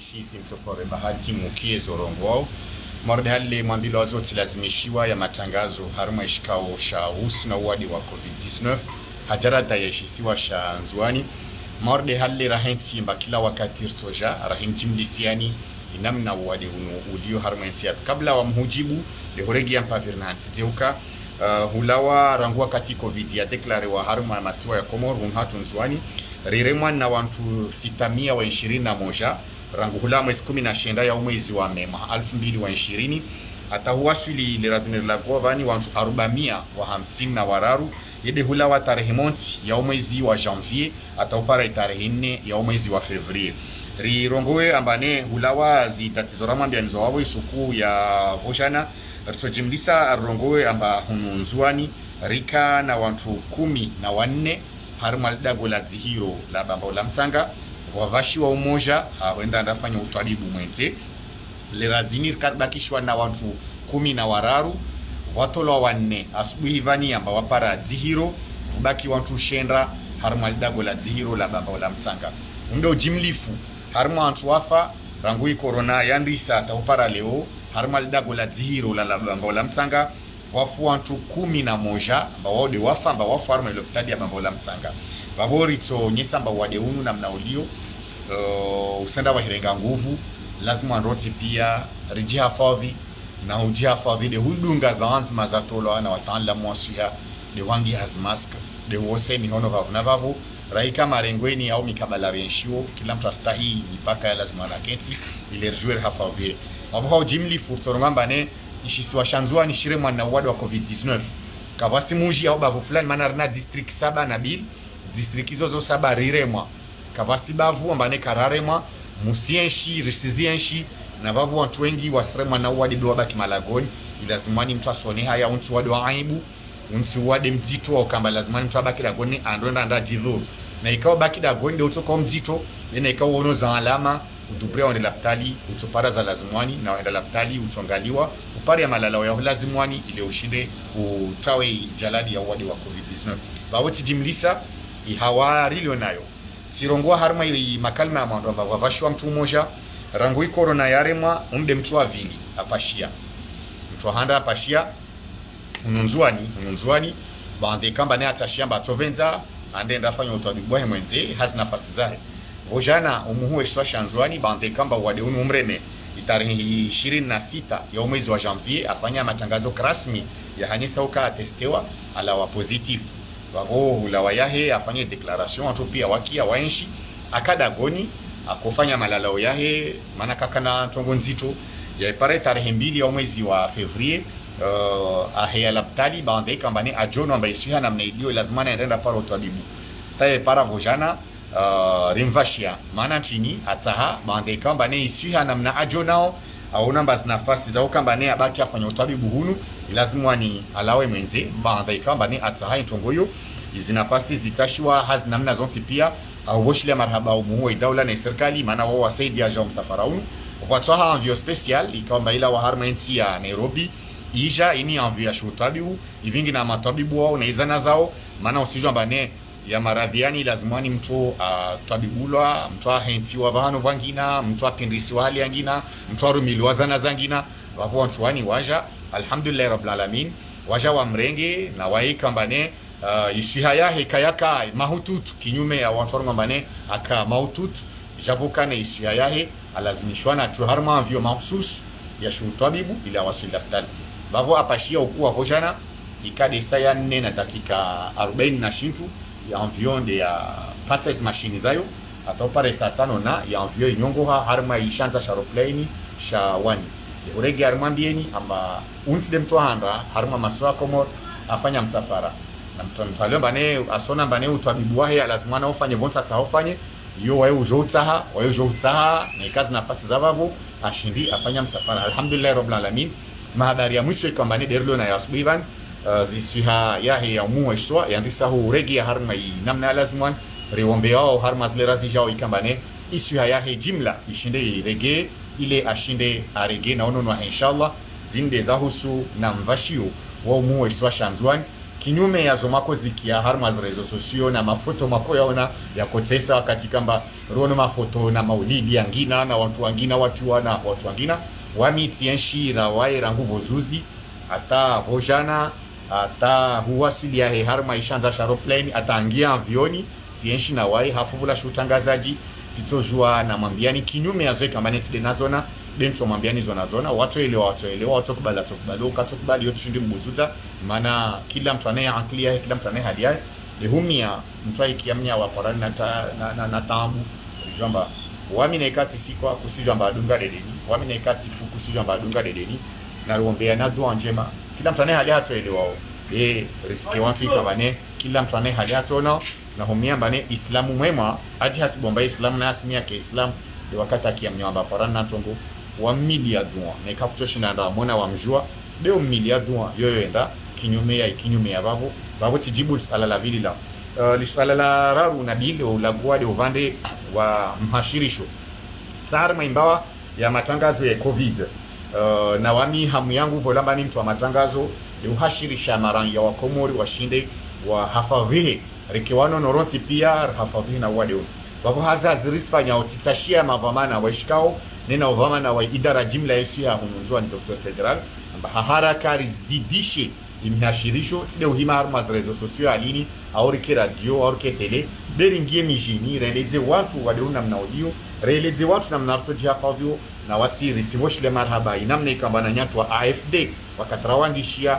ishisi msopore bahati mukie zorongo wao morde halle mwambilo wazoti lazimishiwa ya matangazo haruma ishikao sha usu na uwadi wa covid-19 hajarada yashisiwa sha nzuani. Morde halle rahensi mba kila wakati rtoja rahimjimlisiani inamna uwadi unu ulio haruma ya kabla wa mhujibu lehoregi ya mpavirna zeuka. Uh, hulawa rangua kati covid ya deklare wa haruma masiwa ya komor hunhatu nzuani. Riremwa na wantu sitamia wa ishirini na moja rangu hula mwezi kumi na shenda ya mwezi wa mema alfu mbili wa ishirini. Atahuwaswili liraziniri vani wantu arubamia wa hamsini na wararu. Yede hula wa tarehe monti ya mwezi wa janvier ataupara tarehe nne ya mwezi wa fevrier. Rirongowe ambane hulawa zitatizorama wavo isuku ya vojana. Ritojimlisa rirongowe amba hununzuani rika na wantu kumi na wanne. Harima dago la dzihiro la mtsanga wavashi wa umoja awenda ndafanya utwalibu mwenze lerazini rikabakishwa na watu kumi na wararu. Vatolwa wanne asubuhi vani amba wapara dzihiro kubaki watu shenra harima alidago la dzihiro la bamba la mtsanga. Undo jimlifu harima antu wafa rangui korona yandisa taupara leo. Harima alidago la dzihiro la bamba la mtsanga. Vafu antu kumi na moja amba wawode wafa amba wafu harima ilopitadi ya bamba la mtsanga vavori tsonyesa amba wade unu namna ulio uh, usenda wahirenga nguvu. Lazima andoti pia rijihafadhi na ujihafadhi de hudunga za wanzima za tolwa na wataalamu wasuya de wangi hazmask de wose mihono vavu. Na vavu raika marengweni au mikabala renshiwo kila mtu astahi mipaka ya lazima na keti ile rjuer hafadhi mabo ujimli furtorongamba ne ishisiwa shanzua ni shire mwana wadu wa covid-19 kavasi muji au bavu fulani maana rina district saba na bil district izo zo saba riremwa kavasi bavu ambane kararemwa musienshi risizienshi na vavu watu wengi wasiremwa na uwadi do baki malagoni. Ilazimani mtu asone haya unsi wadi wa aibu unsi wadi mzito au kamba. Lazimani mtu abaki dagoni andonda nda jidhuru. Na ikawa baki dagoni ndio utoka mzito ina ikawa uno za alama udubria wende laptali utopara za lazimwani na wenda laptali utongaliwa upari ya malalao ya lazimwani ile ushinde utawe jaladi ya uwadi wa covid-19. Bawoti jimlisa ihawarilio nayo. Tirongoa harima i makalima ya mwandu amba wavashwa mtu mmoja rangu korona yaremwa umde mtu avili apashia. Mtu ahanda apashia ununzuani ununzuani bande kamba ne atashia mba. Tovenza ande ndafanya utwabibwahe mwenze hazi nafasi zahe vojana umuhuwe swa shanzwani bande kamba wade unu umreme. Itarihi ishirini na sita ya mwezi wa janvier afanya matangazo rasmi ya hanisa uka atestewa positif vavo ulawa wayahe afanye declaration watu pia wakia waenshi akadagoni akofanya malalao yahe maana kakana tongo nzito. Yaipare tarehe mbili ya mwezi wa fevrier uh, ahe laptali bande kambane ajono ambaye isuha namna idio lazima naendenda para utabibu taye para vojana uh, rimvashia. Maana tini atsaha bande kambane isuha namna ajonao au namba zinafasi zao kamba ne abaki afanya utabibu hunu lazima ni alawe mwenzi banda ikamba ne atsaha intongoyo izi nafasi zitashiwa hazi namna zonsi pia au woshile marhaba muwe daula na serikali maana wao wasaidia aja msafara kwa tsaha envio special ikamba ila wa harmenti ya Nairobi ija ini envio ya shutabibu ivingi na matabibu wao na izana zao maana usijua mbane ya maradhiani lazimani mtu uh, tabibulwa mtu ahentiwa vahano vangina mtu apindisiwa hali yangina mtu arumiliwa zana zangina wapo watu wani waja alhamdulillahi rabbil alamin. Waja wa mrenge na waikambane uh, ishiha ya kayaka mahututu kinyume ya waforma mbane aka mahututu javukane ishiha yahe alazimishwana tu harma vyo mahsus ya shutabibu ila wasil daftari bavo apashia ukuwa hojana ikade saya nne na dakika 40 na shintu ya environ de ya patses machine zayo atopare saa na ya environ inyongoha harma ishanza sharoplane sha wani urege harma mbieni amba unsi dem twahanda harma maswa komor afanya msafara na mtwalio bane asona bane utwabibu wahe lazima na ufanye bonsa tsa ufanye yo wae ujo utsaha wae ujo utsaha na kazi nafasi pasi babu ashindi afanya msafara. Alhamdulillah rabbil alamin. Mahabari ya mwisho ikambane derlo na yasubu ivan uh, zisiha yahe ya muwe shwa yandisa hu regi ya harma i namna lazima riwombe yao harma zile razi jao ikambane isiha yahe jimla ishinde rege ile ashinde arege na ono inshallah zinde zahusu na mvashio wa muwe shwa shanzwan kinyume yazo mako zikia harma za rezo sosio na mafoto mako yaona yakotesa wakati kamba rono mafoto na maulidi angina na watu wangina watu wana watu wangina. Wamitienshira wae rangu zuzi hata hojana hata huwasili yahe harma ishanza sharoplane ataangia avioni tienshi na wae hafuvula shutangazaji titsojua na mwambiani kinyume yazo ikambane tide nazona dento mwambiani zona zona watoelewa watoelewa watokubali watokubali ukatokubali yotu shindi mbuzuza. Maana kila mtu anaye akili yake kila mtu anaye hali yake. Lehumia mtu aikiamnya wa Qur'an na na, na, na tambu jamba wami na ikati sikwa kusijwa mbadunga dedeni. Wami na ikati fu kusijwa mbadunga dedeni. Na ruombea na dua njema kila mtu anaye hali yake atoelewa e risike watu ikabane. Kila mtu anaye hali yake na humia bane islamu mwema. Hadi hasibomba islamu na asimia ke islamu. De wakati aki ya mnyamba natongo wa milia duwa. Na ikaputoshinda nda wa mjua. Beo milia duwa. Yoyo enda. Kinyume ya kinyume ya babo babo tijibu swala la vili la. Uh, liswala la raru na bile ulagua de uvande wa mhashirisho. Tsar maimbawa ya matangazo ya covid. Uh, na wami hamu yangu volamba ni mtu wa matangazo. De uhashirisha maran ya wakomori wa hafadhihe rikiwano noronti pia hafadhihe na wadeo babo haza zirisfanya otitsashia mavamana waishikao nena uvamana wa idara jimla yesu ya hununzwa ni Dr. Federal. Amba haharaka rizidishe imihashirisho tside uhima haruma mazirezo sosio alini aurike radio aurike tele deringie mijini releze watu wadeuna namna audio releze watu na mnarto jihafavyo na wasiri voshile marhaba. Inamna ikambana nyatu wa AFD wakatrawangishia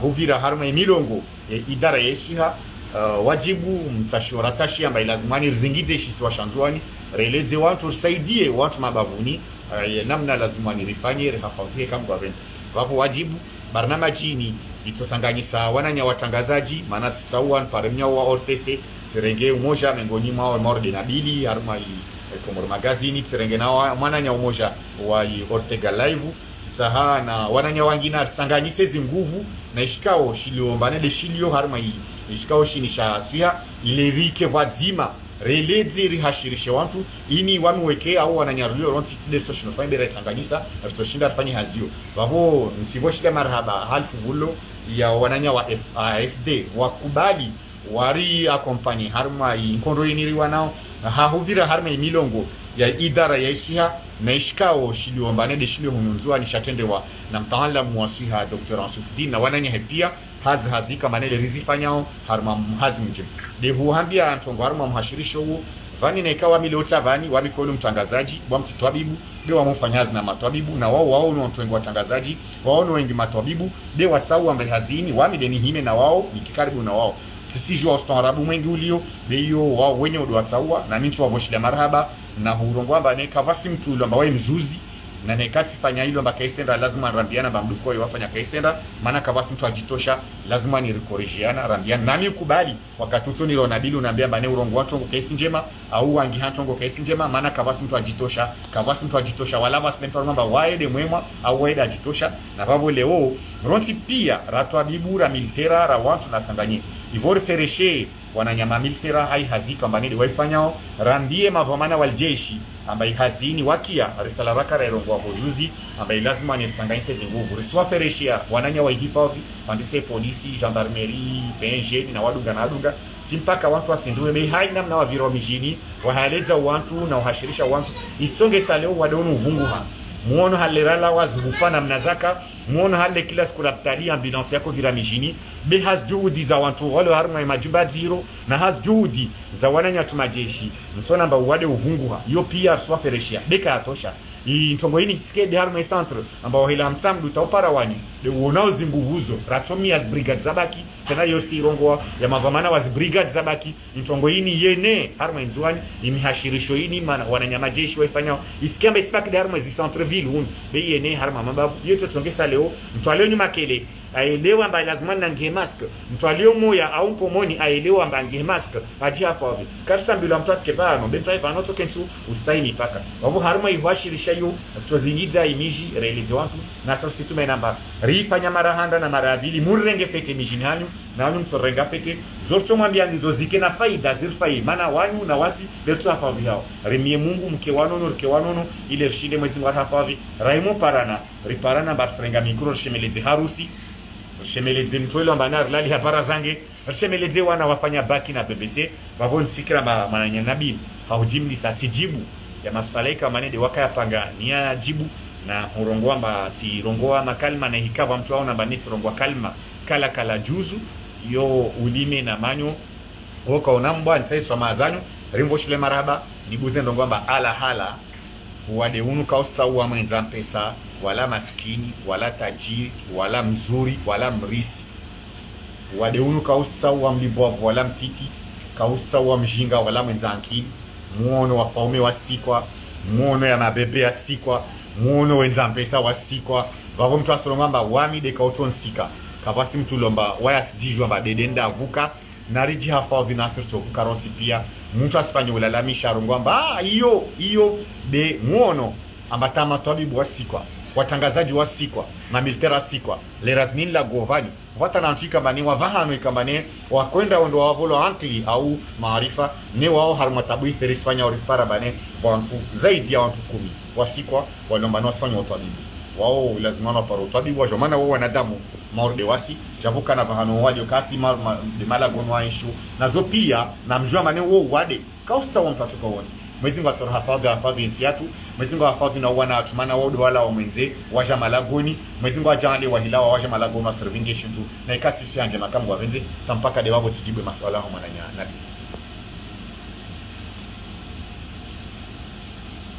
huvira haruma emilongo e idara yesuha uh, wajibu mtashora tashi amba ilazimani rizingidze shisi washanzuani releze watu risaidie watu mabavuni. Uh, namna lazimani rifanye rihafautie kama gaventi vapo wajibu barnama chini itotanganyisa wananya watangazaji maana tsitsauan paremnya wa ortese tsirenge umoja mengoni mwa morde nabili haruma i komoro magazini tsirenge na wananya umoja wa ortega live tsaha na wananya wangina tsanganyise zinguvu na ishikao shilio mbanele shilio haruma i ishikao shinisha sia ilerike vadzima reledze rihashirishe wantu. Ini wamiweke au wananyarulio. Ronsi tide fine bera itanganyisa. Ritoshinda rifanye hazio. Vavo nsivoshile marhaba halfu vulo ya wananya wa F, wakubali wari akompanye. Harma inkondro iniriwa nao. Hahuvira harma imilongo ya idara ya ishiha na ishikao shiliombane de shilio hununzua nishatendewa na mtaalamu wa siha Dr. ansufdin na wananya hepia hazi hazika manele rizifanyao harma hazi mje de huambia antongo harma mhashirisho huo vani na ikawa milota vani wamikolo mtangazaji wa mtitwabibu de wamufanyazi na matwabibu na wao wao ni watu watangazaji wao ni wengi matwabibu de watsau ambe hazini wami deni hime na wao nikikaribu na wao tisijua ustaarabu mwengi ulio beyo wao wenye udo watsaua na mimi wavoshila marhaba na hurongo amba ne kavasi mtu ulo amba wewe mzuzi na ne kati fanya hilo amba kaisenda lazima rambiana bamdukoyo wafanya kaisenda maana kavasi mtu ajitosha lazima ni rikorejiana rambiana. Nami ukubali wakati uto ni ronabili unaambia mbane urongo watongo kaisi njema au wangi hatongo kaisi njema maana kavasi mtu ajitosha kavasi mtu ajitosha wala basi mtu amba waede mwema au waede ajitosha. Na babo leo ronti pia ratwa bibura militera ra watu na Tanganyika ivori fereshe wananyama mipira hai hazika mbanidi waifanyao rambie mavamana waljeshi ambaye hazini wakia. Risala raka rero wa huzuzi ambaye lazima ni tsanganyise zinguvu risiwa fereshia wananya wa hifadhi pandise polisi gendarmerie PNG na wadunga na adunga simpaka watu wasinduwe bei hai namna wa viro mijini wahaleza watu na uhashirisha watu isonge saleo wadonu uvunguha muono halerala wazihufana mnazaka. Muono hale kila siku daftari ambulance yako vira mijini. Be has juhudi za watu wale harma ya majumba ziro na has juhudi za wananya tumajeshi msona mba wale uvunguha yo pia swa pereshia. Beka yatosha i ntongo hini sike de harma centre ambao hila mtsamdu taupara wani de uonao zinguvuzo. Ratomia brigade zabaki tena yo si rongo ya mavamana wa brigade zabaki ntongo hini yene harma nzwani imihashirisho hini mana wananyama jeshi waifanya isikiamba isibaki de harma zicentreville huni ville hun be yene harma mababu. Yote tongesa leo. Mtu alio nyuma kele aelewa amba lazima nange mask mtu alio moya au mpomoni aelewa amba nge mask aji afavi karisa mbilo mtu asike ba no bento ipa noto kentu ustai mipaka wabu harma ihwashirisha yu tozingidza imiji releze wantu na sasa situme namba. Rifanya mara handa na mara abili murenge fete mijini hanyu na wanyu mtsorenga fete. Zorto mwambia ndizo zike na faida zirfai mana wanyu na wasi lertu hafavi hao. Remie mungu mke wanono rike wanono ile shinde mwezi mwata hafavi raimo parana riparana barsrenga mikro rishemeleze harusi rishemeledze mtwelo ambana rilali habara zange rishemeledze wana wafanya baki na BBC vavo nsikira ma mananya nabii haujimni satijibu ya masfalaika manede wakayapanga niya jibu na hurongoa mba tirongoa rongoa na hikava mtu aona mba netirongoa kalma. Kala kala juzu yo ulime na manyo. Wokaona mbwa ntaiswa mazanyo rimvo shule maraba nibuze ndongwamba ala hala. Wade unu kausta uwa mwenza mpesa wala maskini wala tajiri wala mzuri wala mrisi. Wade unu kausta uwa mlibwavu wala mtiti kausta uwa mjinga wala mwenza ankili muono wafaume wasikwa muono ya mabebe yasikwa muono wenza mpesa wasikwa vavo mtu asolongamba wamide kautonsika kapasi mtu lomba wayasidijwamba dedenda avuka nariji hafa vinasir tovuka ronti pia. Mtu asifanye ulalamisha arongwamba ah, iyo iyo de muono. Ambatama twabibu wasikwa watangazaji wasikwa sikwa asikwa leraznini la govani vatanantu ikambane wavahano ikambane wakwenda ondo wavolo ankli au maarifa ne wao haruma tabu itherisifanya orispara bane wantu zaidi ya wantu kumi wasikwa walombane wasifanya utwabibu wao lazima wanapara utwabibu wajo maana wao wanadamu maorde wasi javuka na vahano walio kasi ma, ma, de malagon waishu nazo pia na mjua mane wo wade kausta wa mpatuka wonzi mwezi ngo atsora hafadhi hafadhi nti yatu mwezi ngo hafadhi na wana atumana wodo wala wa mwenze waja malagoni mwezi ngo ajale wa hilawa waja malagoni wa servingation tu na ikati shi anje makamu wa venze. Tampaka de wabo tijibwe maswala ho mwananya nabi